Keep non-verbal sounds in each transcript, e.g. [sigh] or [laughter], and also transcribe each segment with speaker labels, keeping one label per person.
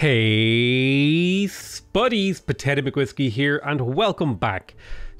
Speaker 1: Hey, Spuddies, Potato McWhiskey here, and welcome back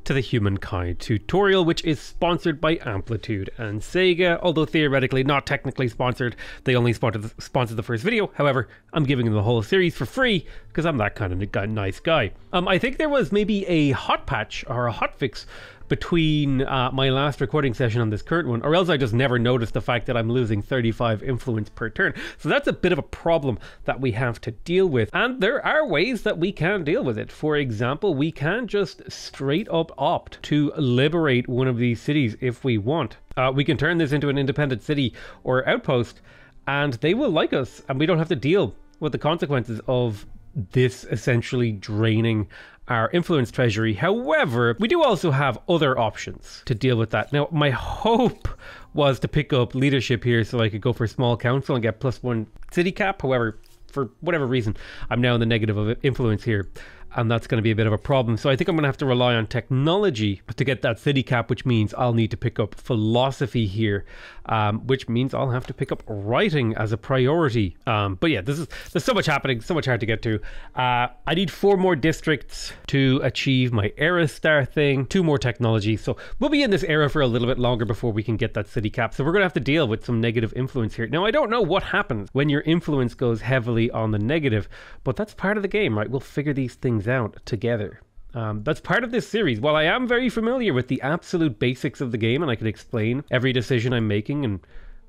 Speaker 1: to the Humankind tutorial, which is sponsored by Amplitude and Sega, although theoretically not technically sponsored. They only sponsored the, sponsored the first video. However, I'm giving them the whole series for free because I'm that kind of nice guy. Um, I think there was maybe a hot patch or a hot fix between uh, my last recording session on this current one, or else I just never noticed the fact that I'm losing 35 influence per turn. So that's a bit of a problem that we have to deal with. And there are ways that we can deal with it. For example, we can just straight up opt to liberate one of these cities if we want. Uh, we can turn this into an independent city or outpost, and they will like us, and we don't have to deal with the consequences of this essentially draining our influence treasury. However, we do also have other options to deal with that. Now, my hope was to pick up leadership here so I could go for small council and get plus one city cap. However, for whatever reason, I'm now in the negative of influence here and that's going to be a bit of a problem. So I think I'm going to have to rely on technology to get that city cap, which means I'll need to pick up philosophy here, um, which means I'll have to pick up writing as a priority. Um, but yeah, this is there's so much happening, so much hard to get to. Uh, I need four more districts to achieve my era star thing, two more technology. So we'll be in this era for a little bit longer before we can get that city cap. So we're going to have to deal with some negative influence here. Now I don't know what happens when your influence goes heavily on the negative, but that's part of the game, right? We'll figure these things things out together. Um, that's part of this series. While I am very familiar with the absolute basics of the game and I can explain every decision I'm making and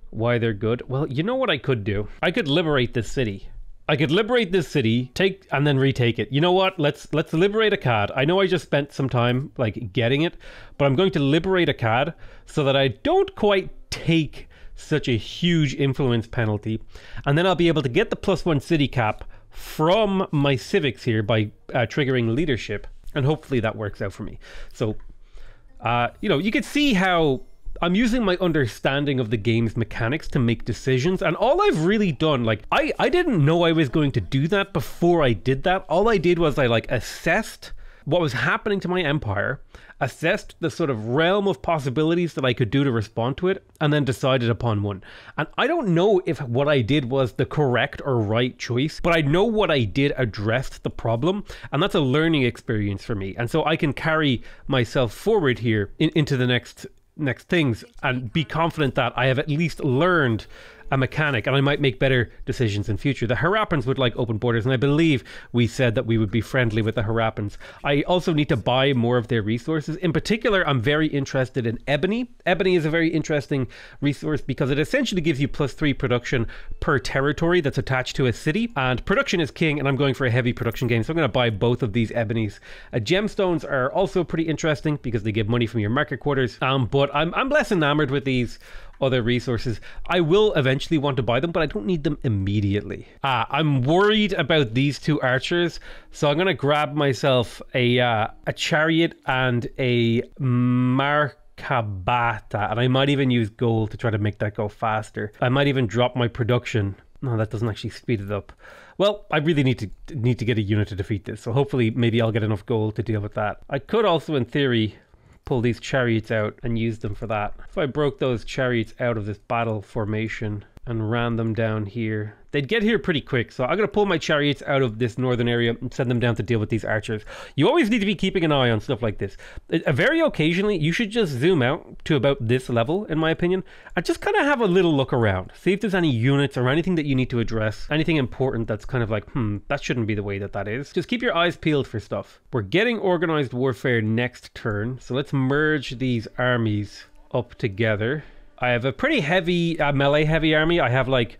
Speaker 1: why they're good, well, you know what I could do? I could liberate this city. I could liberate this city, take and then retake it. You know what? Let's let's liberate Akkad. I know I just spent some time like getting it, but I'm going to liberate Akkad so that I don't quite take such a huge influence penalty, and then I'll be able to get the plus one city cap from my civics here by uh, triggering leadership, and hopefully that works out for me. So, uh, you know, you can see how I'm using my understanding of the game's mechanics to make decisions, and all I've really done, like, I, I didn't know I was going to do that before I did that. All I did was I, like, assessed what was happening to my empire, assessed the sort of realm of possibilities that I could do to respond to it, and then decided upon one. And I don't know if what I did was the correct or right choice, but I know what I did addressed the problem, and that's a learning experience for me. And so I can carry myself forward here in, into the next next things and be confident that I have at least learned a mechanic and I might make better decisions in future. The Harappans would like open borders, and I believe we said that we would be friendly with the Harappans. I also need to buy more of their resources. In particular, I'm very interested in ebony. Ebony is a very interesting resource because it essentially gives you plus three production per territory that's attached to a city, and production is king, and I'm going for a heavy production game, so I'm going to buy both of these ebonies. Uh, gemstones are also pretty interesting because they give money from your market quarters, um, but I'm, I'm less enamored with these other resources. I will eventually want to buy them, but I don't need them immediately. Ah, I'm worried about these two archers, so I'm gonna grab myself a uh, a chariot and a Markabata, and I might even use gold to try to make that go faster. I might even drop my production. No, that doesn't actually speed it up. Well, I really need to need to get a unit to defeat this, so hopefully maybe I'll get enough gold to deal with that. I could also, in theory, pull these chariots out and use them for that. If I broke those chariots out of this battle formation and ran them down here, they'd get here pretty quick. So I'm going to pull my chariots out of this northern area and send them down to deal with these archers. You always need to be keeping an eye on stuff like this. Very occasionally, you should just zoom out to about this level, in my opinion, and just kind of have a little look around. See if there's any units or anything that you need to address, anything important that's kind of like, hmm, that shouldn't be the way that that is. Just keep your eyes peeled for stuff. We're getting organized warfare next turn, so let's merge these armies up together. I have a pretty heavy, uh, melee heavy army. I have like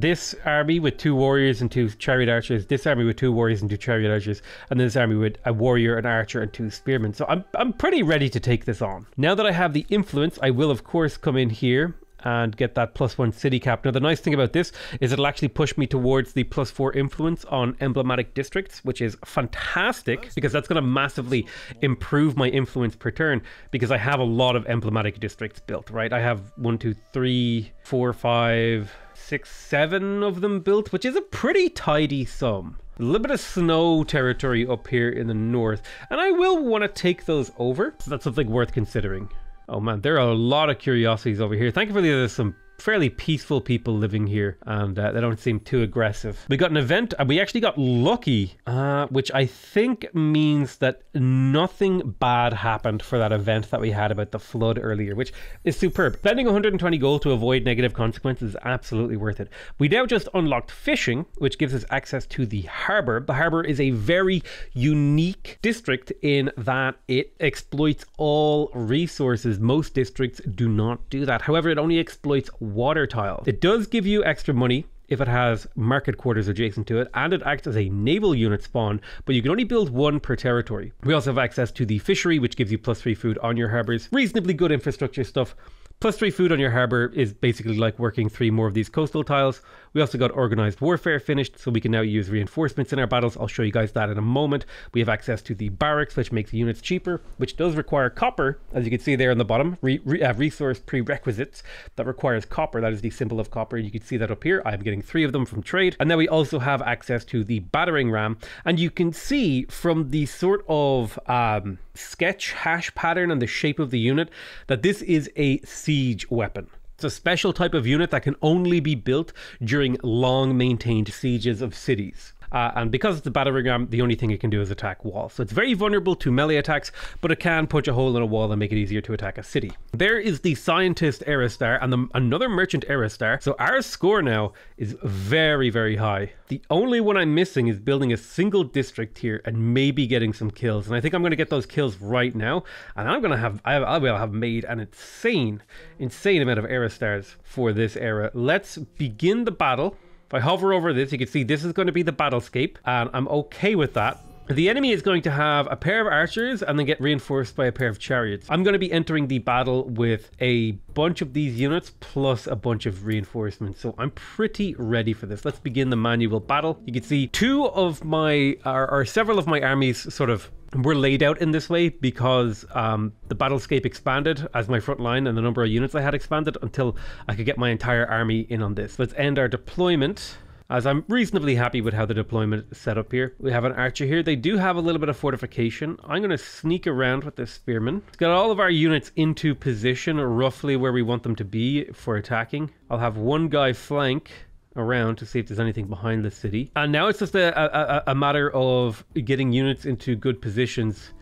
Speaker 1: this army with two warriors and two chariot archers, this army with two warriors and two chariot archers, and then this army with a warrior, an archer, and two spearmen. So I'm, I'm pretty ready to take this on. Now that I have the influence, I will of course come in here and get that plus one city cap. Now, the nice thing about this is it'll actually push me towards the plus four influence on emblematic districts, which is fantastic because that's going to massively improve my influence per turn because I have a lot of emblematic districts built, right? I have one, two, three, four, five, six, seven of them built, which is a pretty tidy sum. A little bit of snow territory up here in the north, and I will want to take those over. So that's something worth considering. Oh man, there are a lot of curiosities over here. Thankfully, there's some fairly peaceful people living here, and uh, they don't seem too aggressive. We got an event, and we actually got lucky, uh, which I think means that nothing bad happened for that event that we had about the flood earlier, which is superb. Spending 120 gold to avoid negative consequences is absolutely worth it. We now just unlocked fishing, which gives us access to the harbor. The harbor is a very unique district in that it exploits all resources. Most districts do not do that. However, it only exploits water tile. It does give you extra money if it has market quarters adjacent to it, and it acts as a naval unit spawn, but you can only build one per territory. We also have access to the fishery, which gives you plus three food on your harbors. Reasonably good infrastructure stuff. Plus three food on your harbour is basically like working three more of these coastal tiles. We also got organised warfare finished, so we can now use reinforcements in our battles. I'll show you guys that in a moment. We have access to the barracks, which makes units cheaper, which does require copper, as you can see there on the bottom, re- re- uh, resource prerequisites that requires copper. That is the symbol of copper. You can see that up here. I'm getting three of them from trade. And then we also have access to the battering ram. And you can see from the sort of um, sketch hash pattern and the shape of the unit that this is a siege weapon. It's a special type of unit that can only be built during long maintained sieges of cities. Uh, and because it's a battering ram, the only thing it can do is attack walls. So it's very vulnerable to melee attacks, but it can punch a hole in a wall and make it easier to attack a city. There is the scientist era star and the, another merchant era star. So our score now is very, very high. The only one I'm missing is building a single district here and maybe getting some kills. And I think I'm going to get those kills right now. And I'm going to have, I, I will have made an insane, insane amount of era stars for this era. Let's begin the battle. I hover over this, you can see this is going to be the battlescape, and I'm okay with that. The enemy is going to have a pair of archers and then get reinforced by a pair of chariots. I'm going to be entering the battle with a bunch of these units plus a bunch of reinforcements. So I'm pretty ready for this. Let's begin the manual battle. You can see two of my, or, or several of my armies sort of were laid out in this way because um, the battlescape expanded as my front line and the number of units I had expanded until I could get my entire army in on this. Let's end our deployment as I'm reasonably happy with how the deployment is set up here. We have an archer here. They do have a little bit of fortification. I'm going to sneak around with this spearman. Let's get all of our units into position roughly where we want them to be for attacking. I'll have one guy flank around to see if there's anything behind the city. And now it's just a, a, a matter of getting units into good positions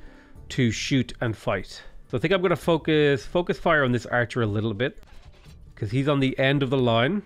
Speaker 1: to shoot and fight. So I think I'm going to focus focus fire on this archer a little bit because he's on the end of the line.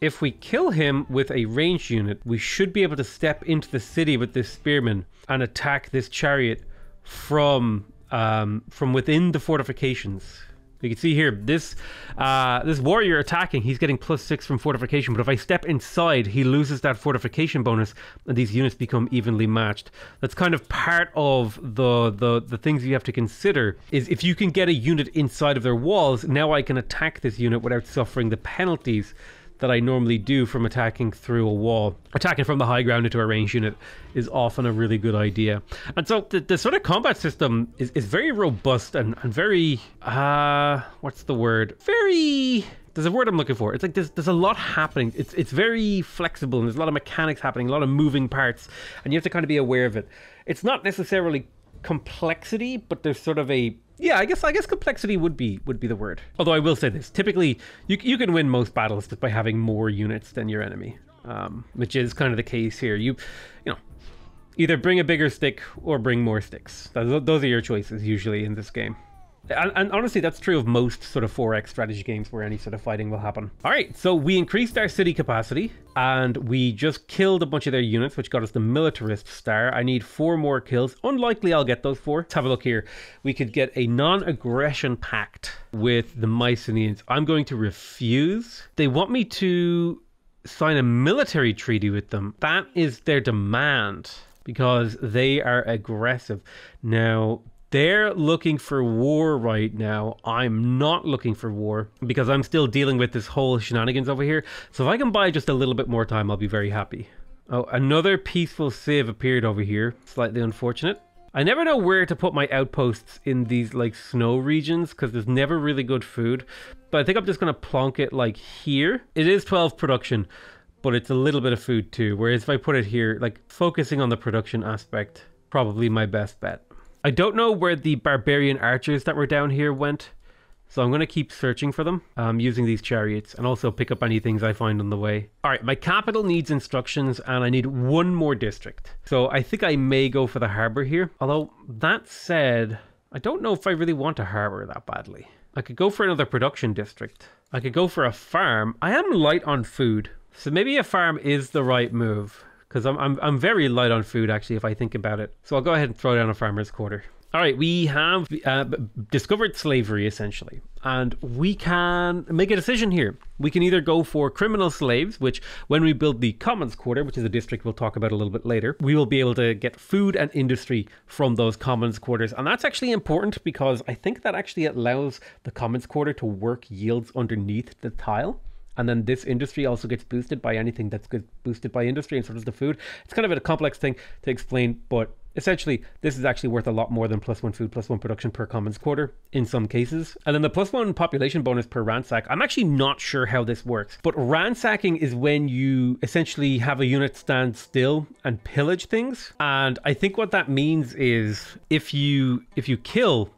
Speaker 1: If we kill him with a ranged unit, we should be able to step into the city with this spearman and attack this chariot from um, from within the fortifications. You can see here, this uh, this warrior attacking, he's getting plus six from fortification. But if I step inside, he loses that fortification bonus, and these units become evenly matched. That's kind of part of the the the things you have to consider. Is if you can get a unit inside of their walls, now I can attack this unit without suffering the penalties that I normally do from attacking through a wall. Attacking from the high ground into a ranged unit is often a really good idea. And so the, the sort of combat system is, is very robust and, and very, uh, what's the word? Very there's a word I'm looking for. It's like there's there's a lot happening. It's it's very flexible and there's a lot of mechanics happening, a lot of moving parts, and you have to kind of be aware of it. It's not necessarily complexity, but there's sort of a yeah, I guess I guess complexity would be would be the word. Although I will say this: typically, you you can win most battles just by having more units than your enemy, um, which is kind of the case here. You, you know, either bring a bigger stick or bring more sticks. Those, those are your choices usually in this game. And, and, honestly, that's true of most sort of 4X strategy games where any sort of fighting will happen. All right, so we increased our city capacity and we just killed a bunch of their units, which got us the militarist star. I need four more kills. Unlikely I'll get those four. Let's have a look here. We could get a non-aggression pact with the Mycenaeans. I'm going to refuse. They want me to sign a military treaty with them. That is their demand because they are aggressive. Now, they're looking for war right now. I'm not looking for war because I'm still dealing with this whole shenanigans over here. So if I can buy just a little bit more time, I'll be very happy. Oh, another peaceful civ appeared over here. Slightly unfortunate. I never know where to put my outposts in these like snow regions because there's never really good food. But I think I'm just going to plonk it like here. It is 12 production, but it's a little bit of food too. Whereas if I put it here, like focusing on the production aspect, probably my best bet. I don't know where the barbarian archers that were down here went. So I'm going to keep searching for them um, using these chariots and also pick up any things I find on the way. All right, my capital needs instructions and I need one more district. So I think I may go for the harbor here. Although that said, I don't know if I really want a harbor that badly. I could go for another production district. I could go for a farm. I am light on food. So maybe a farm is the right move because I'm, I'm, I'm very light on food actually if I think about it. So I'll go ahead and throw down a farmer's quarter. All right, we have uh, discovered slavery essentially, and we can make a decision here. We can either go for criminal slaves, which, when we build the Commons Quarter, which is a district we'll talk about a little bit later, we will be able to get food and industry from those Commons Quarters. And that's actually important because I think that actually allows the Commons Quarter to work yields underneath the tile and then this industry also gets boosted by anything that's boosted by industry and so does the food. It's kind of a complex thing to explain but essentially this is actually worth a lot more than plus one food plus one production per commons quarter in some cases. And then the plus one population bonus per ransack i'm actually not sure how this works but ransacking is when you essentially have a unit stand still and pillage things. And i think what that means is if you if you kill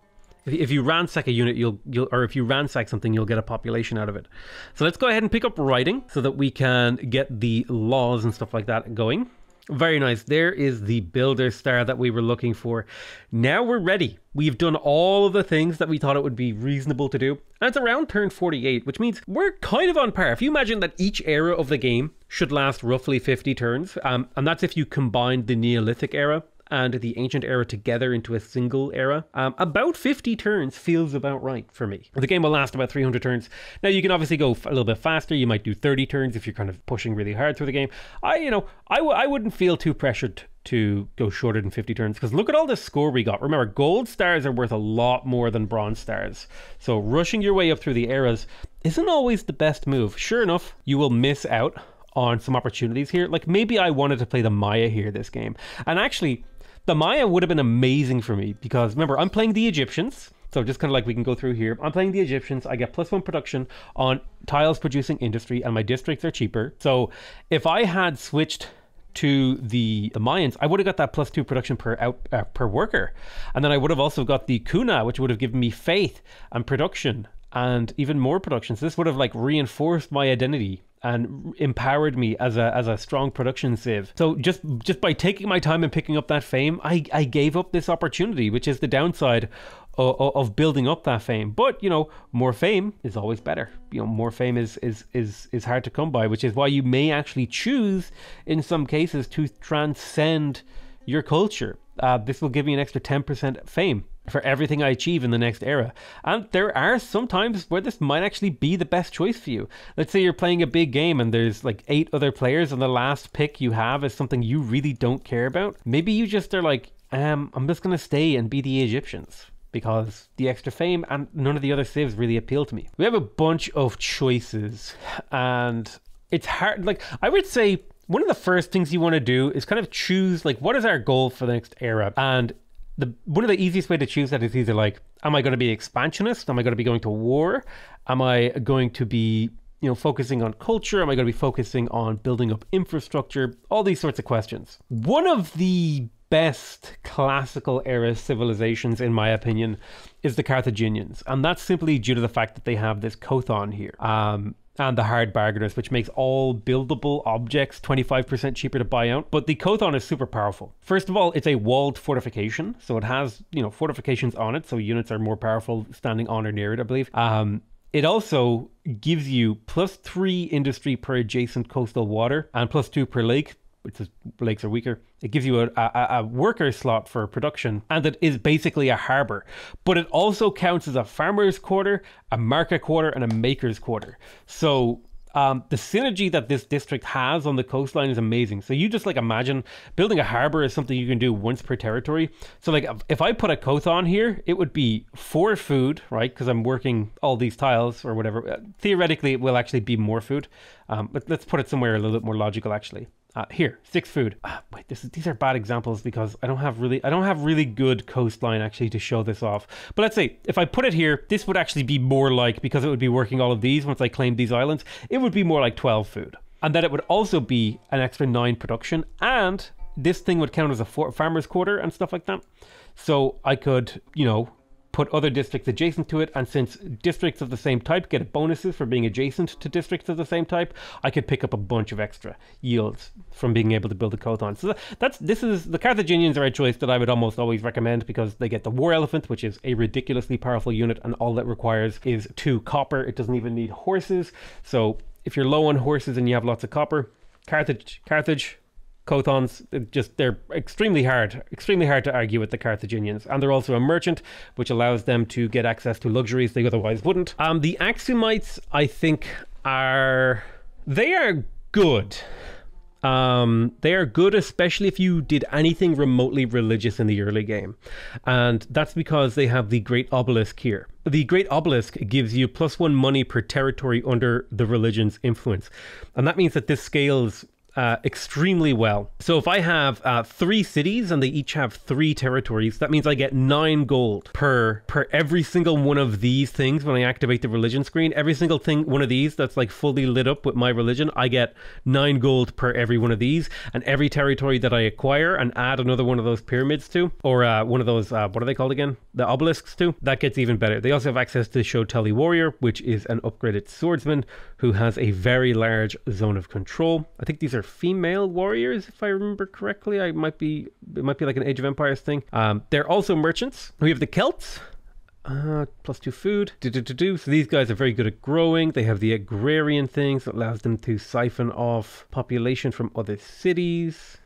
Speaker 1: if you ransack a unit, you'll you'll or if you ransack something, you'll get a population out of it. So let's go ahead and pick up writing so that we can get the laws and stuff like that going. Very nice. There is the builder star that we were looking for. Now we're ready. We've done all of the things that we thought it would be reasonable to do. And it's around turn 48, which means we're kind of on par. If you imagine that each era of the game should last roughly 50 turns, um, and that's if you combine the Neolithic era and the ancient era together into a single era. Um, about 50 turns feels about right for me. The game will last about 300 turns. Now you can obviously go a little bit faster. You might do 30 turns if you're kind of pushing really hard through the game. I, you know, I w- I wouldn't feel too pressured to go shorter than 50 turns because look at all the score we got. Remember, gold stars are worth a lot more than bronze stars. So rushing your way up through the eras isn't always the best move. Sure enough, you will miss out on some opportunities here. Like maybe I wanted to play the Maya here this game. And actually, the Maya would have been amazing for me because remember, I'm playing the Egyptians. So just kind of like we can go through here. I'm playing the Egyptians. I get plus one production on tiles producing industry, and my districts are cheaper. So if I had switched to the, the Mayans, I would have got that plus two production per out uh, per worker, and then I would have also got the Kuna, which would have given me faith and production and even more production. So this would have like reinforced my identity and empowered me as a as a strong production civ. So just just by taking my time and picking up that fame, I I gave up this opportunity, which is the downside of, of building up that fame. But you know, more fame is always better. You know, more fame is is is is hard to come by, which is why you may actually choose in some cases to transcend your culture. Uh, this will give you an extra 10% fame for everything I achieve in the next era. And there are some times where this might actually be the best choice for you. Let's say you're playing a big game and there's like eight other players, and the last pick you have is something you really don't care about. Maybe you just are like, um, I'm just going to stay and be the Egyptians because the extra fame and none of the other civs really appeal to me. We have a bunch of choices, and it's hard. Like, I would say one of the first things you want to do is kind of choose like what is our goal for the next era and the one of the easiest way to choose that is either like am i going to be expansionist? Am i going to be going to war? Am i going to be you know focusing on culture? Am i going to be focusing on building up infrastructure? All these sorts of questions. One of the best classical era civilizations in my opinion is the carthaginians and that's simply due to the fact that they have this kothon here. Um, and the hard bargainers, which makes all buildable objects 25% cheaper to buy out. But the Kothon is super powerful. First of all, it's a walled fortification, so it has, you know, fortifications on it, so units are more powerful standing on or near it, I believe. Um, it also gives you plus three industry per adjacent coastal water and plus two per lake, which is lakes are weaker. It gives you a, a, a, worker slot for production, and it is basically a harbor. But it also counts as a farmer's quarter, a market quarter, and a maker's quarter. So um, the synergy that this district has on the coastline is amazing. So you just like imagine building a harbor is something you can do once per territory. So like if I put a Kothon here, it would be for food, right? Because I'm working all these tiles or whatever. Uh, theoretically, it will actually be more food. Um, but let's put it somewhere a little bit more logical, actually. Uh, here, six food. Uh, wait, this is, these are bad examples because I don't have really I don't have really good coastline actually to show this off. But let's say if I put it here, this would actually be more like because it would be working all of these once I claimed these islands. It would be more like twelve food, and then it would also be an extra nine production, and this thing would count as a farmer's quarter and stuff like that. So I could, you know, put other districts adjacent to it, and since districts of the same type get bonuses for being adjacent to districts of the same type, I could pick up a bunch of extra yields from being able to build a Kothon. So that's this is the Carthaginians are a choice that I would almost always recommend because they get the War Elephant, which is a ridiculously powerful unit, and all that requires is two copper. It doesn't even need horses. So if you're low on horses and you have lots of copper, Carthage, Carthage, Kothons, just they're extremely hard, extremely hard to argue with the Carthaginians, and they're also a merchant, which allows them to get access to luxuries they otherwise wouldn't. Um, the Axumites, I think, are they are good. Um, they are good, especially if you did anything remotely religious in the early game. And that's because they have the Great Obelisk here. The Great Obelisk gives you plus one money per territory under the religion's influence. And that means that this scales uh, extremely well. So if I have uh, three cities and they each have three territories, that means I get nine gold per per every single one of these things when I activate the religion screen. Every single thing, one of these that's like fully lit up with my religion, I get nine gold per every one of these. And every territory that I acquire and add another one of those pyramids to, or uh, one of those, uh, what are they called again? The obelisks to, that gets even better. They also have access to Shotelai Warrior, which is an upgraded swordsman who has a very large zone of control. I think these are female warriors, if I remember correctly. I might be it might be like an Age of Empires thing. Um, they're also merchants. We have the Celts. Uh, plus two food. Do, do, do, do. So these guys are very good at growing. They have the agrarian things that allows them to siphon off population from other cities.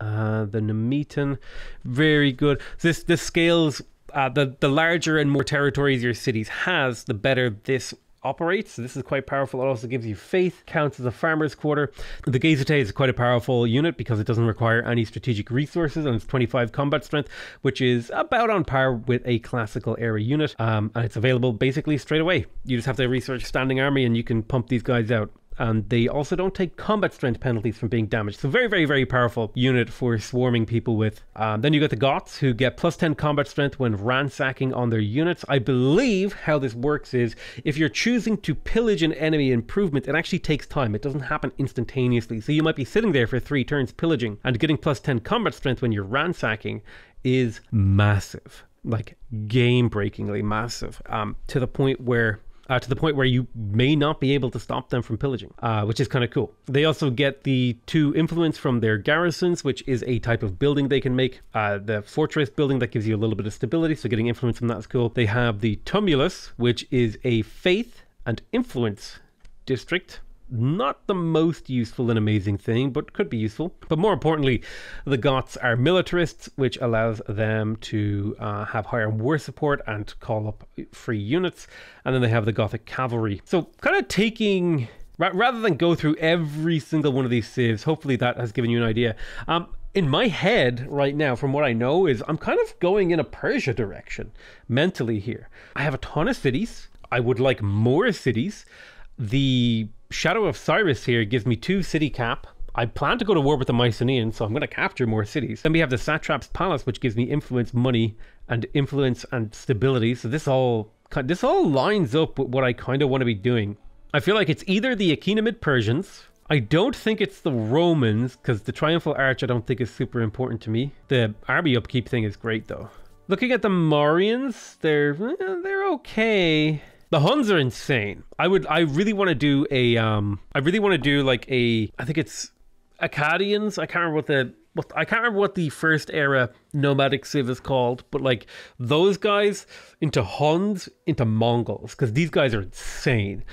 Speaker 1: Uh, the Nemeton, very good. This this scales. Uh, the the larger and more territories your cities has, the better this operates. So this is quite powerful. It also gives you faith, counts as a farmer's quarter. The Gaesatae is quite a powerful unit because it doesn't require any strategic resources and it's 25 combat strength, which is about on par with a classical era unit. Um, and it's available basically straight away. You just have to research standing army and you can pump these guys out and they also don't take combat strength penalties from being damaged. So very, very, very powerful unit for swarming people with. Um, then you got the Goths who get plus 10 combat strength when ransacking on their units. I believe how this works is if you're choosing to pillage an enemy improvement, it actually takes time. It doesn't happen instantaneously. So you might be sitting there for three turns pillaging and getting plus 10 combat strength when you're ransacking is massive. Like game breakingly massive um, to the point where uh, to the point where you may not be able to stop them from pillaging, uh, which is kind of cool. They also get the two influence from their garrisons, which is a type of building they can make. Uh, the fortress building that gives you a little bit of stability, so getting influence from that is cool. They have the tumulus, which is a faith and influence district not the most useful and amazing thing, but could be useful. But more importantly, the Goths are militarists, which allows them to uh, have higher war support and call up free units. And then they have the Gothic cavalry. So, kind of taking rather than go through every single one of these civs, hopefully that has given you an idea. Um, in my head right now, from what I know, is I'm kind of going in a Persia direction mentally here. I have a ton of cities. I would like more cities. The Shadow of Cyrus here gives me two city cap. I plan to go to war with the Mycenaeans, so I'm going to capture more cities. Then we have the Satrap's Palace, which gives me influence, money, and influence and stability. So this all this all lines up with what I kind of want to be doing. I feel like it's either the Achaemenid Persians. I don't think it's the Romans, because the Triumphal Arch I don't think is super important to me. The army upkeep thing is great, though. Looking at the Mauryans, they're eh, they're okay. The Huns are insane. I would I really want to do a um I really want to do like a I think it's Akkadians. I can't remember what the what I can't remember what the first era nomadic civ is called, but like those guys into Huns into Mongols because these guys are insane.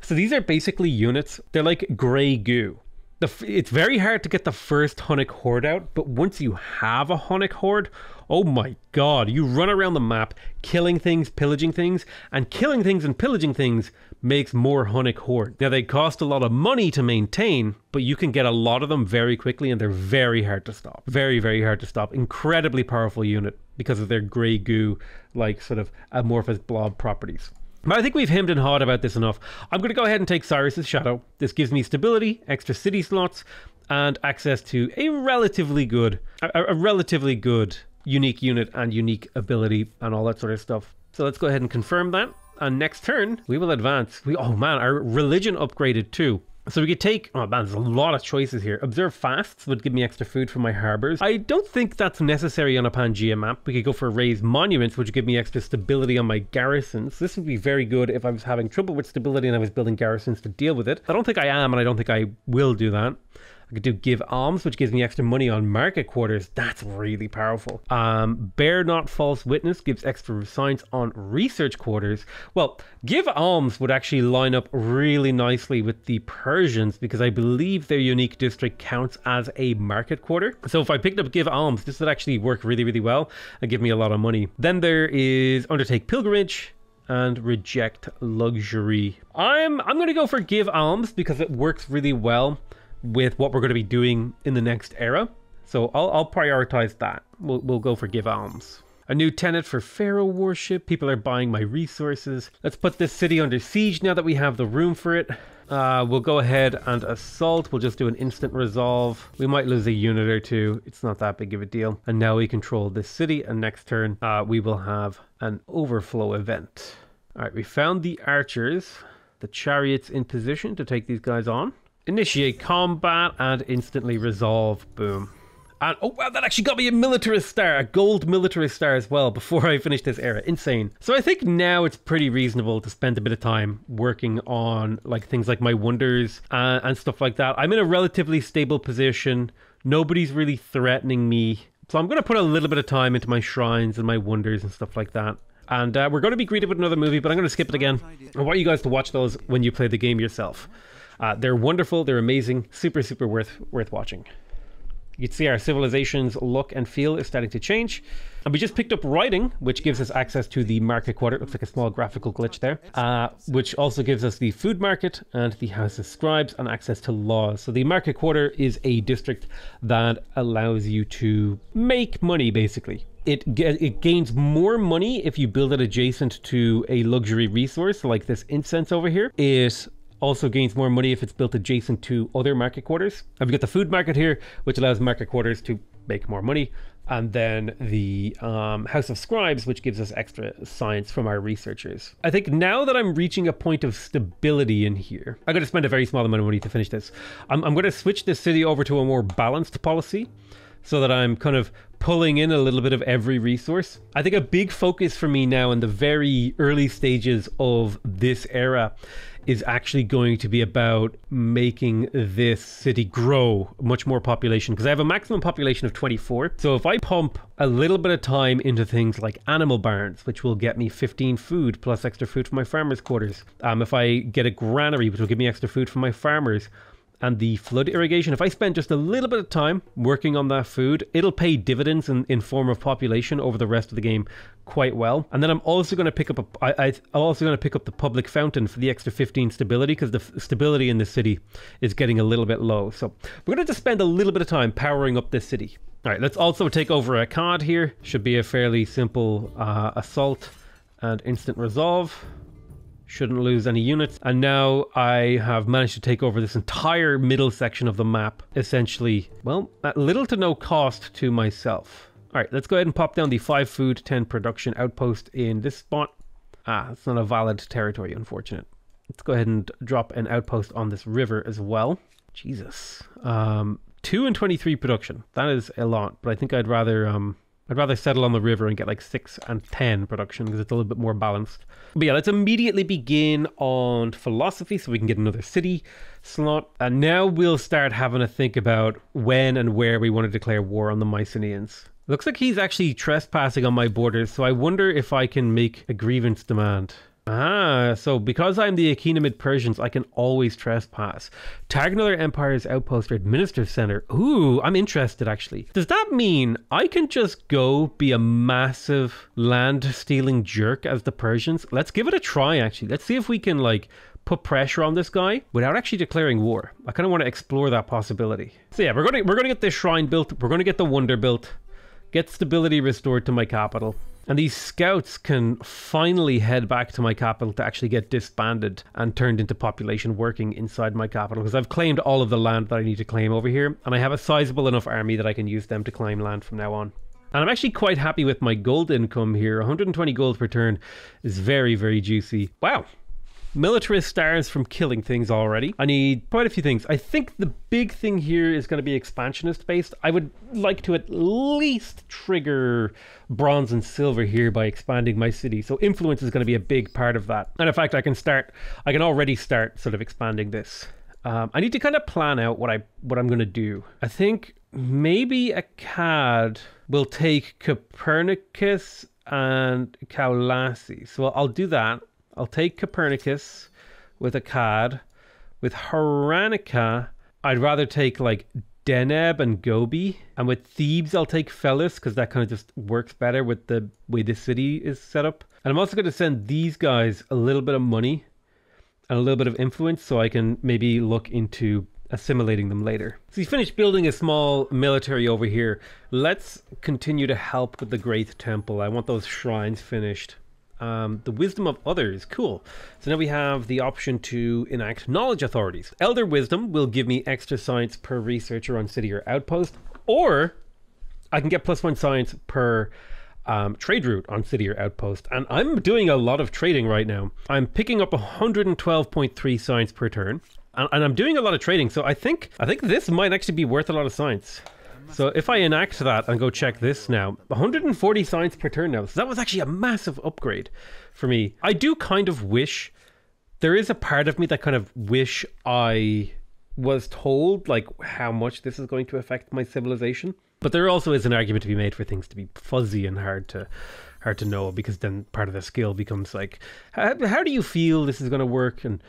Speaker 1: So these are basically units. They're like gray goo. The, it's very hard to get the first Hunnic horde out, but once you have a Hunnic horde, oh my god, you run around the map killing things, pillaging things, and killing things and pillaging things makes more Hunnic horde. Now they cost a lot of money to maintain, but you can get a lot of them very quickly and they're very hard to stop. Very, very hard to stop. Incredibly powerful unit because of their grey goo, like sort of amorphous blob properties. But I think we've hemmed and hawed about this enough. I'm going to go ahead and take Cyrus's Shadow. This gives me stability, extra city slots, and access to a relatively good, a, a relatively good unique unit and unique ability and all that sort of stuff. So let's go ahead and confirm that. And next turn, we will advance. We oh man, our religion upgraded too. So we could take, oh man, there's a lot of choices here. Observe fasts would give me extra food for my harbors. I don't think that's necessary on a Pangea map. We could go for raised monuments, which would give me extra stability on my garrisons. This would be very good if I was having trouble with stability and I was building garrisons to deal with it. I don't think I am, and I don't think I will do that. I could do give alms, which gives me extra money on market quarters. That's really powerful. Um, bear not false witness gives extra science on research quarters. Well, give alms would actually line up really nicely with the Persians because I believe their unique district counts as a market quarter. So if I picked up give alms, this would actually work really, really well and give me a lot of money. Then there is undertake pilgrimage and reject luxury. I'm I'm going to go for give alms because it works really well with what we're going to be doing in the next era. So I'll, I'll prioritize that. We'll, we'll go for give alms. A new tenet for Pharaoh worship. People are buying my resources. Let's put this city under siege now that we have the room for it. Uh, we'll go ahead and assault. We'll just do an instant resolve. We might lose a unit or two. It's not that big of a deal. And now we control this city. And next turn, uh, we will have an overflow event. All right, we found the archers, the chariots in position to take these guys on. Initiate combat and instantly resolve. Boom. And oh wow, that actually got me a militarist star, a gold militarist star as well before I finish this era. Insane. So I think now it's pretty reasonable to spend a bit of time working on like things like my wonders uh, and stuff like that. I'm in a relatively stable position. Nobody's really threatening me. So I'm going to put a little bit of time into my shrines and my wonders and stuff like that. And uh, we're going to be greeted with another movie, but I'm going to skip it again. I want you guys to watch those when you play the game yourself. Uh, they're wonderful. They're amazing. Super, super worth worth watching. You can see our civilization's look and feel is starting to change. And we just picked up writing, which gives us access to the market quarter. It looks like a small graphical glitch there, uh, which also gives us the food market and the house of scribes and access to laws. So the market quarter is a district that allows you to make money, basically. It, it gains more money if you build it adjacent to a luxury resource like this incense over here. It also gains more money if it's built adjacent to other market quarters. I've got the food market here, which allows market quarters to make more money. And then the um, House of Scribes, which gives us extra science from our researchers. I think now that I'm reaching a point of stability in here, I'm going to spend a very small amount of money to finish this. I'm, I'm going to switch this city over to a more balanced policy so that I'm kind of pulling in a little bit of every resource. I think a big focus for me now in the very early stages of this era is actually going to be about making this city grow much more population because I have a maximum population of 24. So if I pump a little bit of time into things like animal barns, which will get me 15 food plus extra food for my farmers' quarters, um, if I get a granary, which will give me extra food for my farmers, and the flood irrigation, if I spend just a little bit of time working on that food, it'll pay dividends in, in form of population over the rest of the game quite well. And then I'm also going to pick up a, I, I, I'm also going to pick up the public fountain for the extra 15 stability because the f- stability in the city is getting a little bit low. So we're going to just spend a little bit of time powering up this city. All right, let's also take over Akkad here. Should be a fairly simple uh, assault and instant resolve shouldn't lose any units. And now I have managed to take over this entire middle section of the map, essentially, well, at little to no cost to myself. All right, let's go ahead and pop down the 5 food, 10 production outpost in this spot. Ah, it's not a valid territory, unfortunate. Let's go ahead and drop an outpost on this river as well. Jesus. Um, 2 and 23 production. That is a lot, but I think I'd rather um, I'd rather settle on the river and get like 6 and 10 production because it's a little bit more balanced. But yeah, let's immediately begin on philosophy so we can get another city slot. And now we'll start having to think about when and where we want to declare war on the Mycenaeans. Looks like he's actually trespassing on my borders, so I wonder if I can make a grievance demand. Ah, so because I'm the Achaemenid Persians, I can always trespass. Target another Empire's outpost or administrative center. Ooh, I'm interested actually. Does that mean I can just go be a massive land stealing jerk as the Persians? Let's give it a try actually. Let's see if we can like put pressure on this guy without actually declaring war. I kind of want to explore that possibility. So yeah, we're gonna we're gonna get this shrine built. We're gonna get the wonder built. Get stability restored to my capital. And these scouts can finally head back to my capital to actually get disbanded and turned into population working inside my capital because I've claimed all of the land that I need to claim over here and I have a sizable enough army that I can use them to claim land from now on. And I'm actually quite happy with my gold income here. 120 gold per turn is very, very juicy. Wow. Militarist stars from killing things already. I need quite a few things. I think the big thing here is going to be expansionist based. I would like to at least trigger bronze and silver here by expanding my city. So influence is going to be a big part of that. And in fact, I can start, I can already start sort of expanding this. Um, I need to kind of plan out what I what I'm going to do. I think maybe a cad will take Copernicus and Kaolasi. So I'll do that. I'll take Copernicus with a Akkad. With Haranika, I'd rather take like Deneb and Gobi. And with Thebes, I'll take Felus because that kind of just works better with the way the city is set up. And I'm also going to send these guys a little bit of money and a little bit of influence so I can maybe look into assimilating them later. So you finished building a small military over here. Let's continue to help with the Great Temple. I want those shrines finished. Um, the wisdom of others. Cool. So now we have the option to enact knowledge authorities. Elder wisdom will give me extra science per researcher on city or outpost, or I can get plus one science per um, trade route on city or outpost. And I'm doing a lot of trading right now. I'm picking up 112.3 science per turn, and, and I'm doing a lot of trading. So I think I think this might actually be worth a lot of science. So if I enact that and go check this now, 140 science per turn now. So that was actually a massive upgrade for me. I do kind of wish there is a part of me that kind of wish I was told like how much this is going to affect my civilization. But there also is an argument to be made for things to be fuzzy and hard to hard to know because then part of the skill becomes like how, how do you feel this is going to work and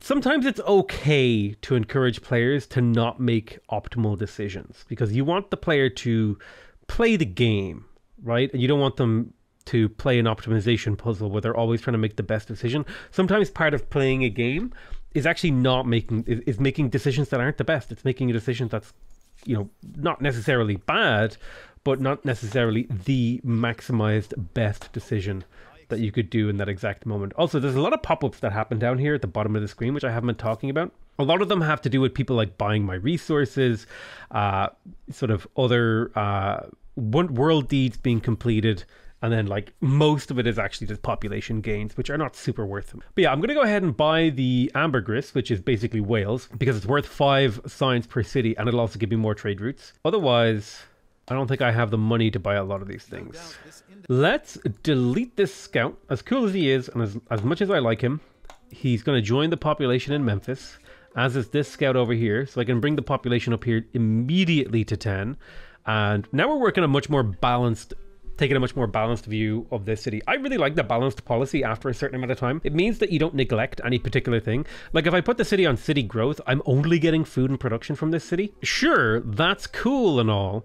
Speaker 1: sometimes it's okay to encourage players to not make optimal decisions because you want the player to play the game, right? And you don't want them to play an optimization puzzle where they're always trying to make the best decision. Sometimes part of playing a game is actually not making is, making decisions that aren't the best. It's making a decision that's you know not necessarily bad, but not necessarily the maximized best decision that you could do in that exact moment. Also, there's a lot of pop-ups that happen down here at the bottom of the screen, which I haven't been talking about. A lot of them have to do with people like buying my resources, uh, sort of other uh, world deeds being completed, and then like most of it is actually just population gains, which are not super worth them. But yeah, I'm gonna go ahead and buy the ambergris, which is basically whales, because it's worth five science per city, and it'll also give me more trade routes. Otherwise, I don't think I have the money to buy a lot of these things. Let's delete this scout. As cool as he is, and as, as much as I like him, he's going to join the population in Memphis, as is this scout over here. So I can bring the population up here immediately to 10. And now we're working a much more balanced taking a much more balanced view of this city. I really like the balanced policy after a certain amount of time. It means that you don't neglect any particular thing. Like if I put the city on city growth, I'm only getting food and production from this city. Sure, that's cool and all,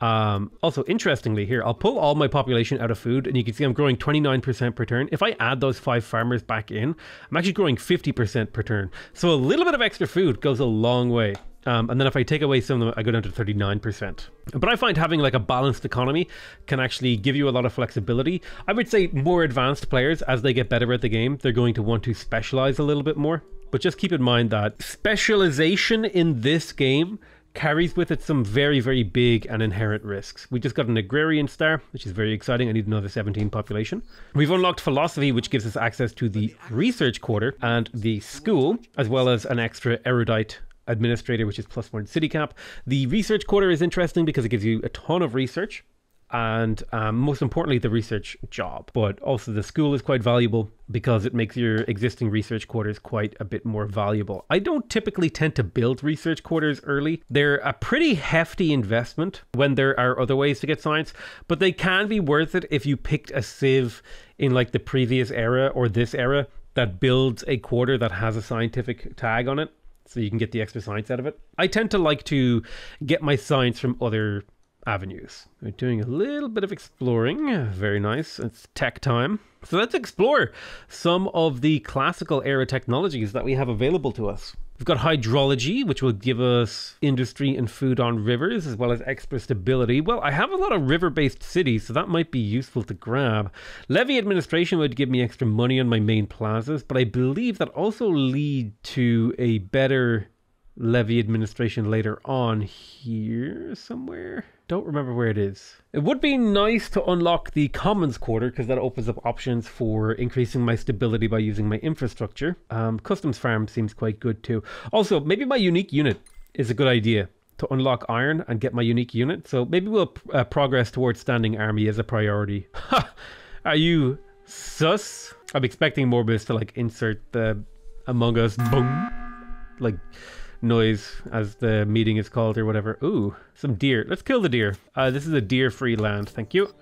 Speaker 1: um, also, interestingly, here, I'll pull all my population out of food, and you can see I'm growing 29% per turn. If I add those five farmers back in, I'm actually growing 50% per turn. So a little bit of extra food goes a long way. Um, and then if I take away some of them, I go down to 39%. But I find having like a balanced economy can actually give you a lot of flexibility. I would say more advanced players, as they get better at the game, they're going to want to specialize a little bit more. But just keep in mind that specialization in this game carries with it some very, very big and inherent risks. We just got an agrarian star, which is very exciting. I need another 17 population. We've unlocked philosophy, which gives us access to the research quarter and the school, as well as an extra erudite administrator, which is plus one city cap. The research quarter is interesting because it gives you a ton of research and um, most importantly, the research job. But also, the school is quite valuable because it makes your existing research quarters quite a bit more valuable. I don't typically tend to build research quarters early. They're a pretty hefty investment when there are other ways to get science, but they can be worth it if you picked a civ in like the previous era or this era that builds a quarter that has a scientific tag on it so you can get the extra science out of it. I tend to like to get my science from other avenues. We're doing a little bit of exploring. Very nice. It's tech time. So let's explore some of the classical era technologies that we have available to us. We've got hydrology, which will give us industry and food on rivers, as well as extra stability. Well, I have a lot of river based cities, so that might be useful to grab. Levy administration would give me extra money on my main plazas, but I believe that also lead to a better levy administration later on here somewhere. Don't remember where it is. It would be nice to unlock the commons quarter because that opens up options for increasing my stability by using my infrastructure. Um, customs farm seems quite good too. Also, maybe my unique unit is a good idea to unlock iron and get my unique unit. So maybe we'll uh, progress towards standing army as a priority. [laughs] Are you sus? I'm expecting Morbus to like insert the Among Us boom like noise as the meeting is called or whatever. Ooh, some deer. Let's kill the deer. Uh, this is a deer free land. Thank you.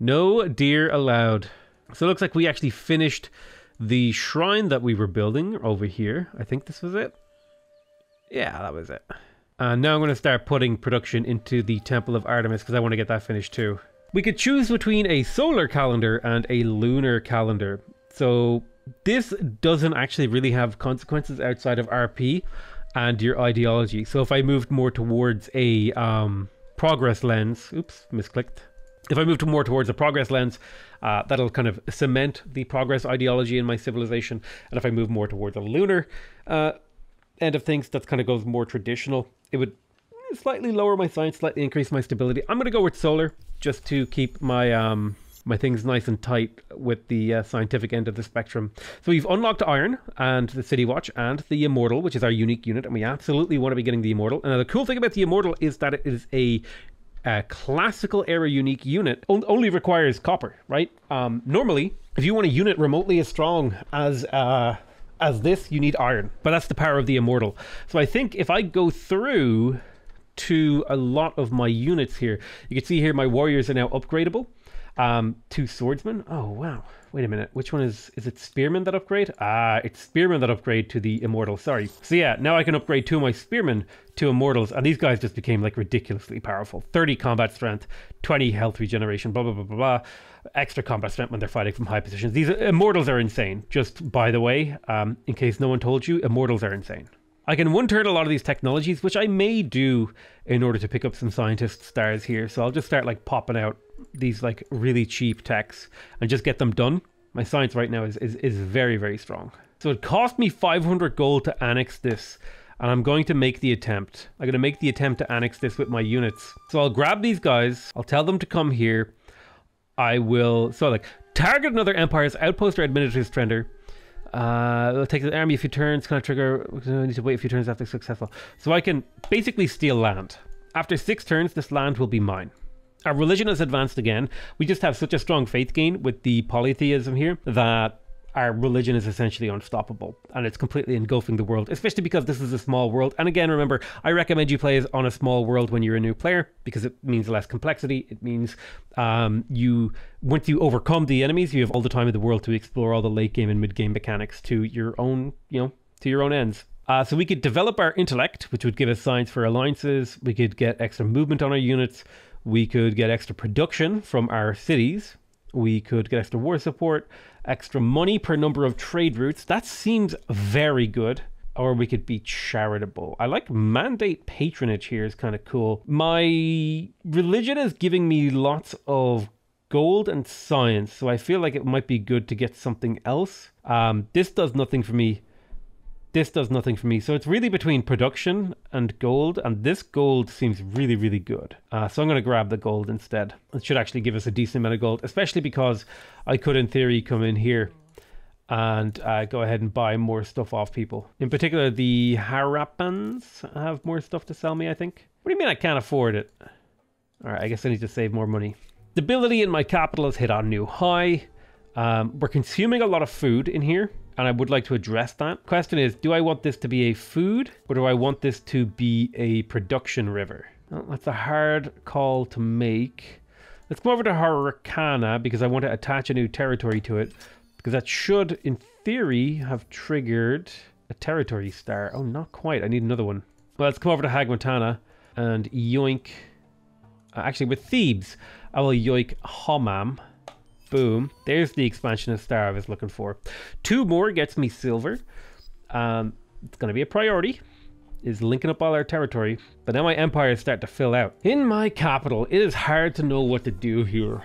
Speaker 1: No deer allowed. So it looks like we actually finished the shrine that we were building over here. I think this was it. Yeah, that was it. And now I'm going to start putting production into the Temple of Artemis because I want to get that finished too. We could choose between a solar calendar and a lunar calendar. So this doesn't actually really have consequences outside of RP and your ideology. So if I moved more towards a um, progress lens, oops, misclicked. If I move to more towards a progress lens, uh, that'll kind of cement the progress ideology in my civilization. And if I move more towards a lunar uh, end of things, that kind of goes more traditional. It would slightly lower my science, slightly increase my stability. I'm going to go with solar just to keep my um, my thing's nice and tight with the uh, scientific end of the spectrum. So we've unlocked Iron and the City Watch and the Immortal, which is our unique unit, and we absolutely want to be getting the Immortal. And the cool thing about the Immortal is that it is a a classical era unique unit only requires copper, right? Um, normally, if you want a unit remotely as strong as uh, as this, you need iron, but that's the power of the immortal. So I think if I go through to a lot of my units here, you can see here my warriors are now upgradable. Um, two swordsmen. Oh wow! Wait a minute. Which one is is it? Spearmen that upgrade? Ah, it's spearmen that upgrade to the immortal. Sorry. So yeah, now I can upgrade two of my spearmen to immortals, and these guys just became like ridiculously powerful. Thirty combat strength, twenty health regeneration, blah blah blah blah blah. Extra combat strength when they're fighting from high positions. These immortals are insane. Just by the way, um, in case no one told you, immortals are insane. I can one turn a lot of these technologies, which I may do in order to pick up some scientist stars here. So I'll just start like popping out these like really cheap techs and just get them done. My science right now is, is, is very, very strong. So it cost me 500 gold to annex this. And I'm going to make the attempt. I'm going to make the attempt to annex this with my units. So I'll grab these guys. I'll tell them to come here. I will... So like, target another empire's outpost or administrative strender uh, it'll take the army a few turns, kind of trigger, I need to wait a few turns after successful. So I can basically steal land. After six turns, this land will be mine. Our religion has advanced again. We just have such a strong faith gain with the polytheism here that our religion is essentially unstoppable and it's completely engulfing the world, especially because this is a small world. And again, remember, I recommend you play on a small world when you're a new player because it means less complexity. It means um, you, once you overcome the enemies, you have all the time in the world to explore all the late game and mid game mechanics to your own, you know, to your own ends. Uh, so we could develop our intellect, which would give us science for alliances. We could get extra movement on our units. We could get extra production from our cities. We could get extra war support extra money per number of trade routes. That seems very good. Or we could be charitable. I like mandate patronage here is kind of cool. My religion is giving me lots of gold and science, so I feel like it might be good to get something else. Um, this does nothing for me this does nothing for me. So it's really between production and gold, and this gold seems really, really good. Uh, so I'm going to grab the gold instead. It should actually give us a decent amount of gold, especially because I could, in theory, come in here and uh, go ahead and buy more stuff off people. In particular, the Harappans have more stuff to sell me, I think. What do you mean I can't afford it? All right, I guess I need to save more money. Stability in my capital has hit a new high. Um, we're consuming a lot of food in here and I would like to address that. Question is, do I want this to be a food or do I want this to be a production river? Well, that's a hard call to make. Let's come over to Harakana because I want to attach a new territory to it because that should, in theory, have triggered a territory star. Oh, not quite. I need another one. Well, let's come over to Hagmatana and yoink. Uh, actually, with Thebes, I will yoink Homam. Boom. There's the expansionist star I was looking for. Two more gets me silver. Um, it's going to be a priority. Is linking up all our territory. But now my empires start to fill out. In my capital, it is hard to know what to do here.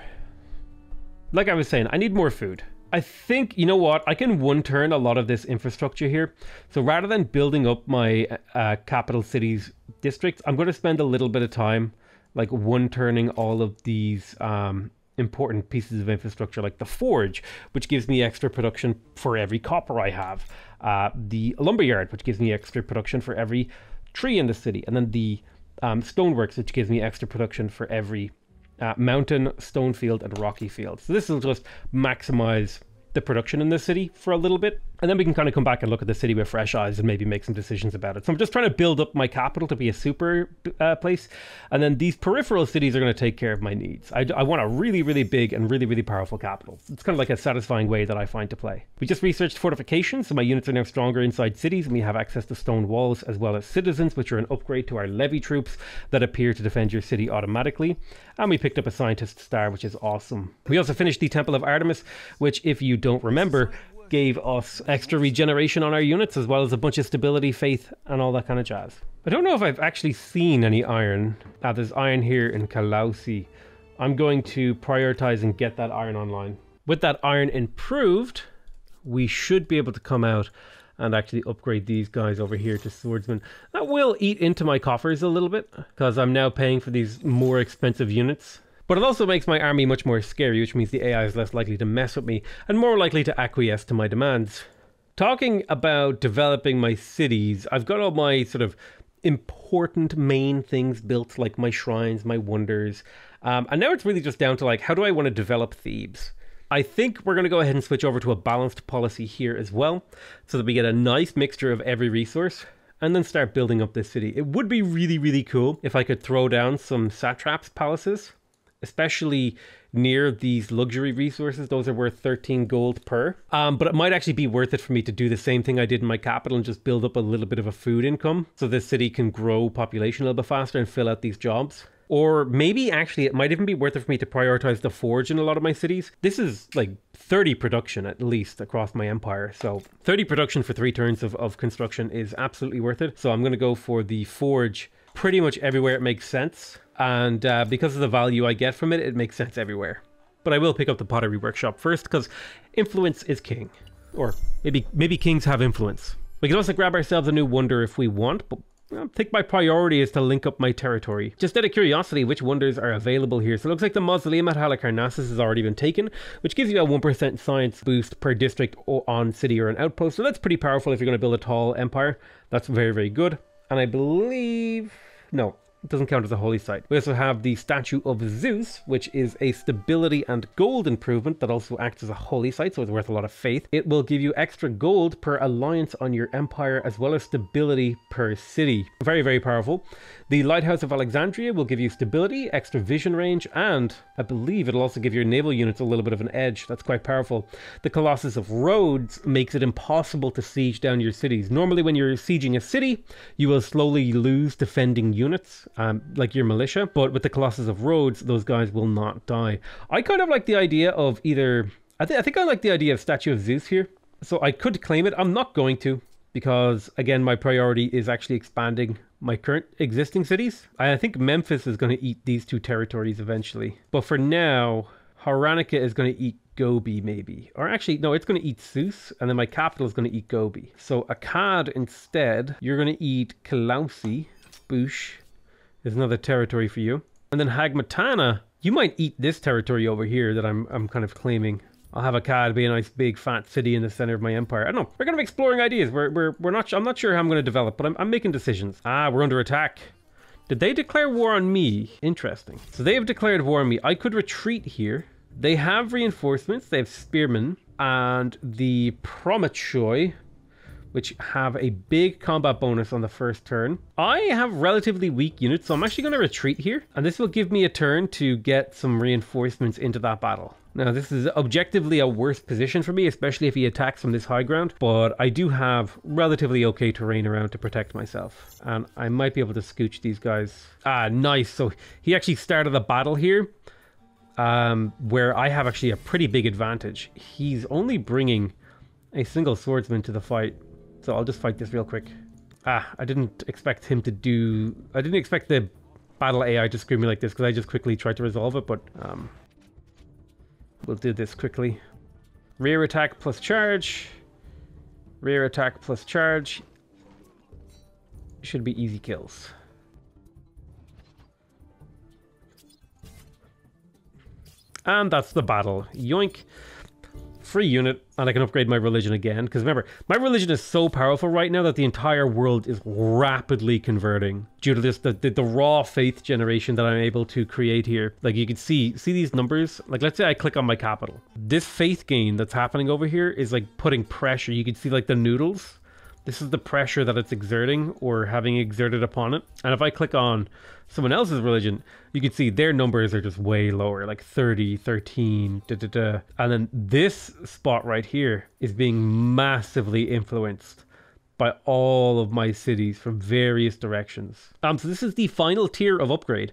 Speaker 1: Like I was saying, I need more food. I think, you know what, I can one turn a lot of this infrastructure here. So rather than building up my uh, capital cities districts, I'm going to spend a little bit of time like one turning all of these um, important pieces of infrastructure like the forge, which gives me extra production for every copper I have, uh, the lumberyard, which gives me extra production for every tree in the city, and then the um, stoneworks, which gives me extra production for every uh, mountain, stone field, and rocky field. So this will just maximize the production in the city for a little bit, and then we can kind of come back and look at the city with fresh eyes and maybe make some decisions about it. So I'm just trying to build up my capital to be a super uh, place, and then these peripheral cities are going to take care of my needs. I, I, want a really, really big and really, really powerful capital. It's kind of like a satisfying way that I find to play. We just researched fortifications, so my units are now stronger inside cities, and we have access to stone walls as well as citizens, which are an upgrade to our levy troops that appear to defend your city automatically. And we picked up a scientist star, which is awesome. We also finished the Temple of Artemis, which, if you don't remember, gave us extra regeneration on our units as well as a bunch of stability, faith, and all that kind of jazz. I don't know if I've actually seen any iron. Ah, there's iron here in Kalausi. I'm going to prioritize and get that iron online. With that iron improved, we should be able to come out and actually upgrade these guys over here to swordsmen. That will eat into my coffers a little bit because I'm now paying for these more expensive units. But it also makes my army much more scary, which means the AI is less likely to mess with me and more likely to acquiesce to my demands. Talking about developing my cities, I've got all my sort of important main things built, like my shrines, my wonders. Um, and now it's really just down to like, how do I want to develop Thebes? I think we're going to go ahead and switch over to a balanced policy here as well, so that we get a nice mixture of every resource and then start building up this city. It would be really, really cool if I could throw down some satraps palaces especially near these luxury resources. Those are worth 13 gold per. Um, but it might actually be worth it for me to do the same thing I did in my capital and just build up a little bit of a food income so this city can grow population a little bit faster and fill out these jobs. Or maybe actually it might even be worth it for me to prioritize the forge in a lot of my cities. This is like 30 production at least across my empire. So 30 production for three turns of, of construction is absolutely worth it. So I'm going to go for the forge pretty much everywhere it makes sense and uh, because of the value I get from it, it makes sense everywhere. But I will pick up the pottery workshop first because influence is king, or maybe maybe kings have influence. We can also grab ourselves a new wonder if we want, but I think my priority is to link up my territory. Just out of curiosity, which wonders are available here? So it looks like the mausoleum at Halicarnassus has already been taken, which gives you a 1% science boost per district on city or an outpost. So that's pretty powerful if you're going to build a tall empire. That's very, very good. And I believe... No, it doesn't count as a holy site. We also have the statue of Zeus, which is a stability and gold improvement that also acts as a holy site, so it's worth a lot of faith. It will give you extra gold per alliance on your empire, as well as stability per city. Very, very powerful. The Lighthouse of Alexandria will give you stability, extra vision range, and I believe it'll also give your naval units a little bit of an edge. That's quite powerful. The Colossus of Rhodes makes it impossible to siege down your cities. Normally, when you're sieging a city, you will slowly lose defending units um, like your militia. But with the Colossus of Rhodes, those guys will not die. I kind of like the idea of either. I, th- I think I like the idea of Statue of Zeus here. So I could claim it. I'm not going to because again, my priority is actually expanding my current existing cities. I think Memphis is going to eat these two territories eventually. But for now, Haranica is going to eat Gobi, maybe. Or actually, no, it's going to eat Zeus, and then my capital is going to eat Gobi. So Akkad instead, you're going to eat Kalausi, Boosh, is another territory for you. And then Hagmatana, you might eat this territory over here that I'm I'm kind of claiming. I'll have Akkad be a nice big fat city in the center of my empire. I don't know. We're kind of exploring ideas. We're we're we're not. I'm not sure how I'm going to develop, but I'm I'm making decisions. Ah, we're under attack. Did they declare war on me? Interesting. So they have declared war on me. I could retreat here. They have reinforcements. They have spearmen and the Prometoi which have a big combat bonus on the first turn. I have relatively weak units, so I'm actually going to retreat here, and this will give me a turn to get some reinforcements into that battle. Now, this is objectively a worse position for me, especially if he attacks from this high ground, but I do have relatively okay terrain around to protect myself, and I might be able to scooch these guys. Ah, nice. So he actually started the battle here, um, where I have actually a pretty big advantage. He's only bringing a single swordsman to the fight, so I'll just fight this real quick. Ah, I didn't expect him to do... I didn't expect the battle AI to screw me like this because I just quickly tried to resolve it, but um, we'll do this quickly. Rear attack plus charge. Rear attack plus charge. Should be easy kills. And that's the battle. Yoink. Free unit, and I can upgrade my religion again. Because remember, my religion is so powerful right now that the entire world is rapidly converting due to this the, the, the raw faith generation that I'm able to create here. Like you can see, see these numbers. Like let's say I click on my capital. This faith gain that's happening over here is like putting pressure. You can see like the noodles. This is the pressure that it's exerting or having exerted upon it. And if I click on someone else's religion, you can see their numbers are just way lower, like 30, 13, da da da. And then this spot right here is being massively influenced by all of my cities from various directions. Um, so this is the final tier of upgrade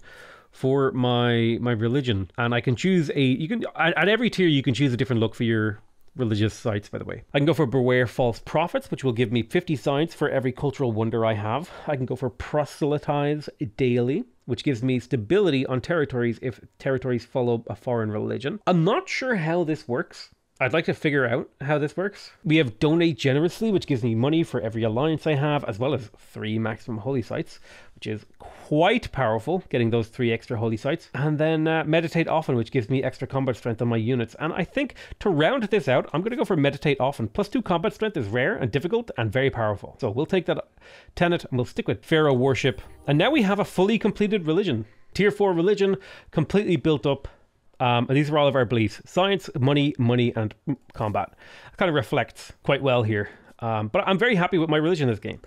Speaker 1: for my my religion, and I can choose a. You can at, at every tier you can choose a different look for your religious sites, by the way. I can go for Beware False Prophets, which will give me 50 signs for every cultural wonder I have. I can go for Proselytize Daily, which gives me stability on territories if territories follow a foreign religion. I'm not sure how this works. I'd like to figure out how this works. We have Donate Generously, which gives me money for every alliance I have, as well as three maximum holy sites, which is quite powerful, getting those three extra holy sites. And then uh, Meditate Often, which gives me extra combat strength on my units. And I think to round this out, I'm going to go for Meditate Often. Plus two combat strength is rare and difficult and very powerful. So we'll take that tenet and we'll stick with Pharaoh Worship. And now we have a fully completed religion. Tier 4 religion, completely built up um, and these are all of our beliefs science, money, money, and combat. It kind of reflects quite well here. Um, but I'm very happy with my religion in this game.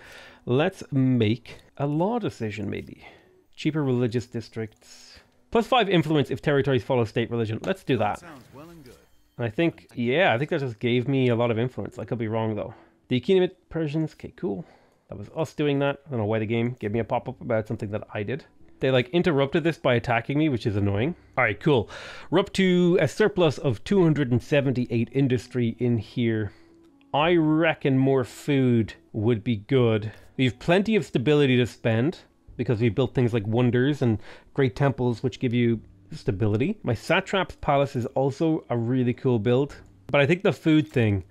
Speaker 1: Let's make a law decision, maybe. Cheaper religious districts. Plus five influence if territories follow state religion. Let's do that. Well and, and I think, yeah, I think that just gave me a lot of influence. I could be wrong, though. The Achaemenid Persians, okay, cool. That was us doing that. I don't know why the game gave me a pop-up about something that I did. They like interrupted this by attacking me, which is annoying. All right, cool. We're up to a surplus of 278 industry in here. I reckon more food would be good. We have plenty of stability to spend because we built things like wonders and great temples, which give you stability. My satrap's palace is also a really cool build, but I think the food thing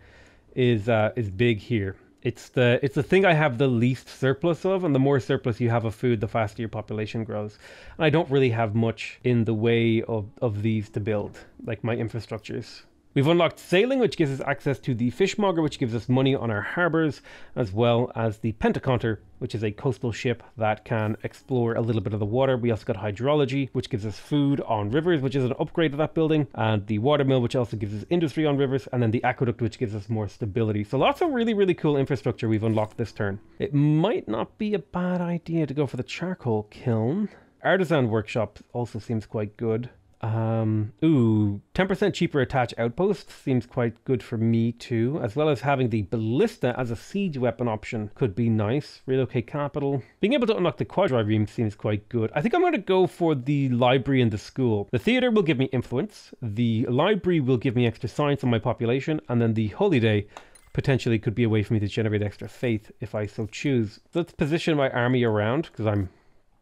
Speaker 1: is uh, is big here. It's the it's the thing I have the least surplus of, and the more surplus you have of food, the faster your population grows. And I don't really have much in the way of, of these to build, like my infrastructures. We've unlocked sailing, which gives us access to the fishmonger, which gives us money on our harbours, as well as the pentaconter, which is a coastal ship that can explore a little bit of the water. We also got hydrology, which gives us food on rivers, which is an upgrade of that building, and the watermill, which also gives us industry on rivers, and then the aqueduct, which gives us more stability. So lots of really, really cool infrastructure we've unlocked this turn. It might not be a bad idea to go for the charcoal kiln. Artisan workshop also seems quite good. Um, ooh, 10% cheaper attach outpost seems quite good for me too, as well as having the ballista as a siege weapon option could be nice. Relocate capital. Being able to unlock the quadrireme seems quite good. I think I'm going to go for the library and the school. The theater will give me influence, the library will give me extra science on my population, and then the holy day potentially could be a way for me to generate extra faith if I so choose. Let's position my army around because I'm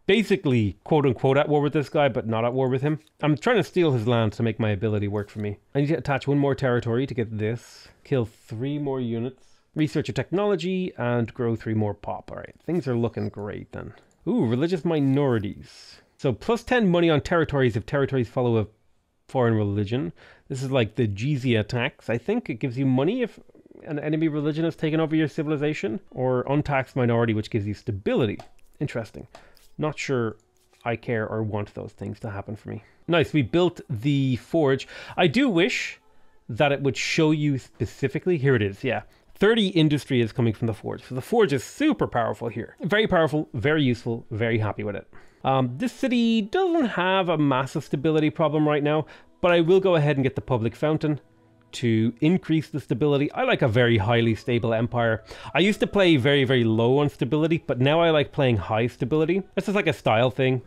Speaker 1: basically quote unquote at war with this guy, but not at war with him. I'm trying to steal his land to make my ability work for me. I need to attach one more territory to get this, kill three more units, research a technology, and grow three more pop. All right, things are looking great then. Ooh, religious minorities. So plus 10 money on territories if territories follow a foreign religion. This is like the jizya tax. I think it gives you money if an enemy religion has taken over your civilization, or untaxed minority, which gives you stability. Interesting. Not sure I care or want those things to happen for me. Nice, we built the forge. I do wish that it would show you specifically. Here it is, yeah. 30 industry is coming from the forge. So the forge is super powerful here. Very powerful, very useful, very happy with it. Um, this city doesn't have a massive stability problem right now, but I will go ahead and get the public fountain to increase the stability. I like a very highly stable Empire. I used to play very, very low on stability, but now I like playing high stability. This is like a style thing.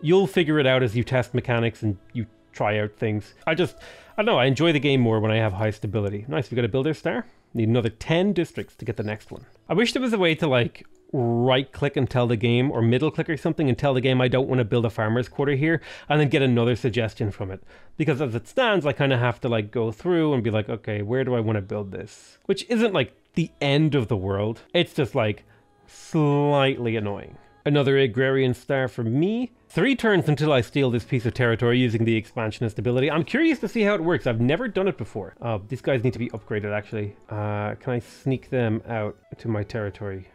Speaker 1: You'll figure it out as you test mechanics and you try out things. I just, I don't know, I enjoy the game more when I have high stability. Nice, we got a builder star. Need another 10 districts to get the next one. I wish there was a way to like right click and tell the game or middle click or something and tell the game I don't want to build a farmer's quarter here and then get another suggestion from it. Because as it stands, I kind of have to like go through and be like, okay, where do I want to build this? Which isn't like the end of the world. It's just like slightly annoying. Another agrarian star for me. Three turns until I steal this piece of territory using the expansionist ability. I'm curious to see how it works. I've never done it before. Uh, these guys need to be upgraded, actually. Uh, can I sneak them out to my territory?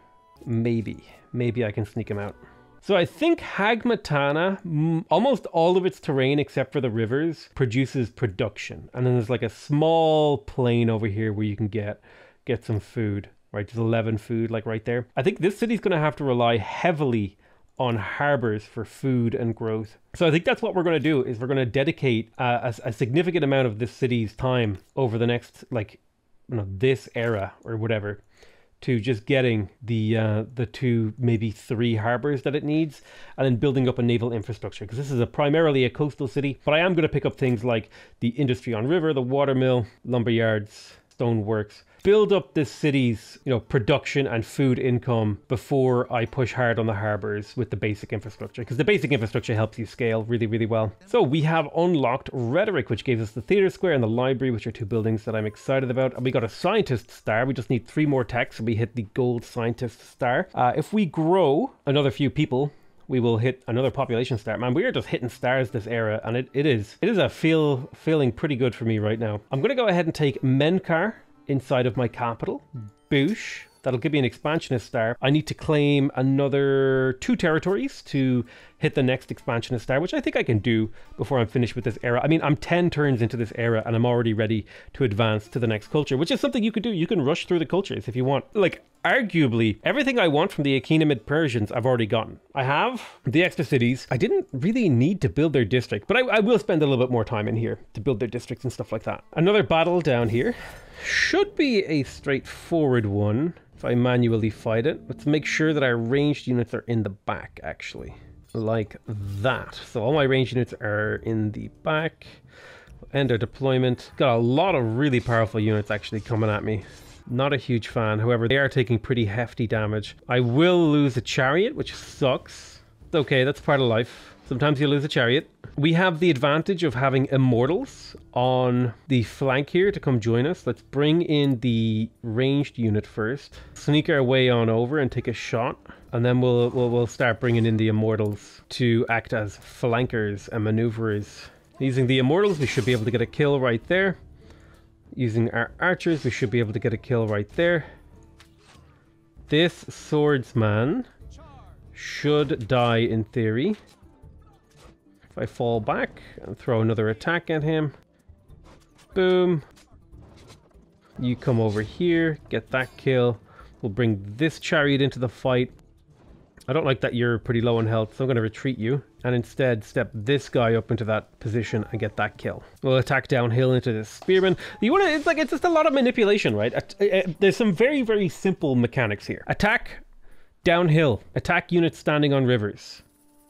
Speaker 1: Maybe. Maybe I can sneak him out. So I think Hagmatana, almost all of its terrain except for the rivers, produces production. And then there's like a small plain over here where you can get get some food right? There's 11 food, like right there. I think this city's going to have to rely heavily on harbors for food and growth. So I think that's what we're going to do is we're going to dedicate uh, a, a, significant amount of this city's time over the next like you know this era or whatever to just getting the uh, the two maybe three harbors that it needs and then building up a naval infrastructure because this is a primarily a coastal city but I am going to pick up things like the industry on river the watermill lumber yards stoneworks build up this city's you know production and food income before I push hard on the harbors with the basic infrastructure because the basic infrastructure helps you scale really really well. So we have unlocked rhetoric which gave us the theater square and the library which are two buildings that I'm excited about and we got a scientist star we just need three more techs and we hit the gold scientist star. Uh, if we grow another few people we will hit another population star. Man, we are just hitting stars this era, and it, it is it is a feel feeling pretty good for me right now. I'm gonna go ahead and take Menkar inside of my capital, hmm. Boosh. That'll give me an expansionist star. I need to claim another two territories to hit the next expansionist star, which I think I can do before I'm finished with this era. I mean, I'm 10 turns into this era and I'm already ready to advance to the next culture, which is something you could do. You can rush through the cultures if you want. Like, arguably, everything I want from the Achaemenid Persians, I've already gotten. I have the extra cities. I didn't really need to build their district, but I, I will spend a little bit more time in here to build their districts and stuff like that. Another battle down here should be a straightforward one if I manually fight it. Let's make sure that our ranged units are in the back, actually. Like that. So all my ranged units are in the back. End our deployment. Got a lot of really powerful units actually coming at me. Not a huge fan. However, they are taking pretty hefty damage. I will lose a chariot, which sucks. Okay, that's part of life. Sometimes you lose a chariot. We have the advantage of having immortals on the flank here to come join us. Let's bring in the ranged unit first. Sneak our way on over and take a shot. And then we'll, we'll, we'll start bringing in the immortals to act as flankers and maneuverers. Using the immortals, we should be able to get a kill right there. Using our archers, we should be able to get a kill right there. This swordsman should die in theory. If I fall back and throw another attack at him, boom. You come over here, get that kill. We'll bring this chariot into the fight. I don't like that you're pretty low on health, so I'm going to retreat you. And instead step this guy up into that position and get that kill. We'll attack downhill into this spearman. You want to, it's like, it's just a lot of manipulation, right? There's some very, very simple mechanics here. Attack downhill. Attack units standing on rivers.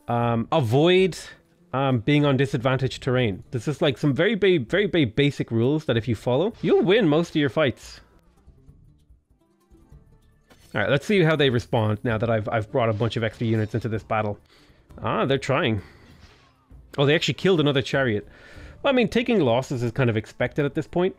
Speaker 1: Um, avoid um, being on disadvantaged terrain. This is like some very, very, very, very basic rules that if you follow, you'll win most of your fights. All right, let's see how they respond now that I've, I've brought a bunch of extra units into this battle. Ah, they're trying. Oh, they actually killed another chariot. Well, I mean, taking losses is kind of expected at this point.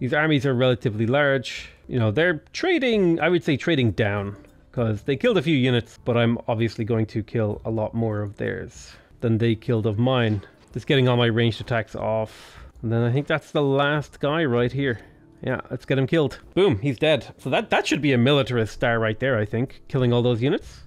Speaker 1: These armies are relatively large. You know, they're trading, I would say trading down because they killed a few units, but I'm obviously going to kill a lot more of theirs than they killed of mine. Just getting all my ranged attacks off. And then I think that's the last guy right here. Yeah, let's get him killed. Boom, he's dead. So that, that should be a militarist star right there, I think. Killing all those units.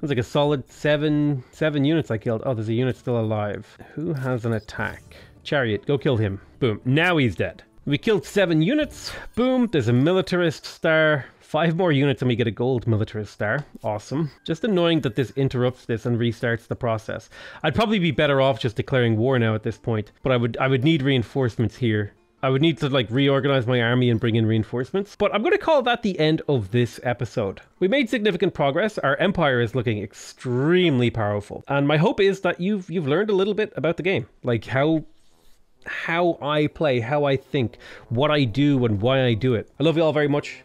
Speaker 1: That's like a solid seven, seven units I killed. Oh, there's a unit still alive. Who has an attack? Chariot, go kill him. Boom, now he's dead. We killed seven units. Boom, there's a militarist star. Five more units and we get a gold militarist star. Awesome. Just annoying that this interrupts this and restarts the process. I'd probably be better off just declaring war now at this point, but I would I would need reinforcements here. I would need to like reorganize my army and bring in reinforcements. But I'm going to call that the end of this episode. We made significant progress. Our empire is looking extremely powerful. And my hope is that you've you've learned a little bit about the game. Like how how I play, how I think, what I do and why I do it. I love you all very much.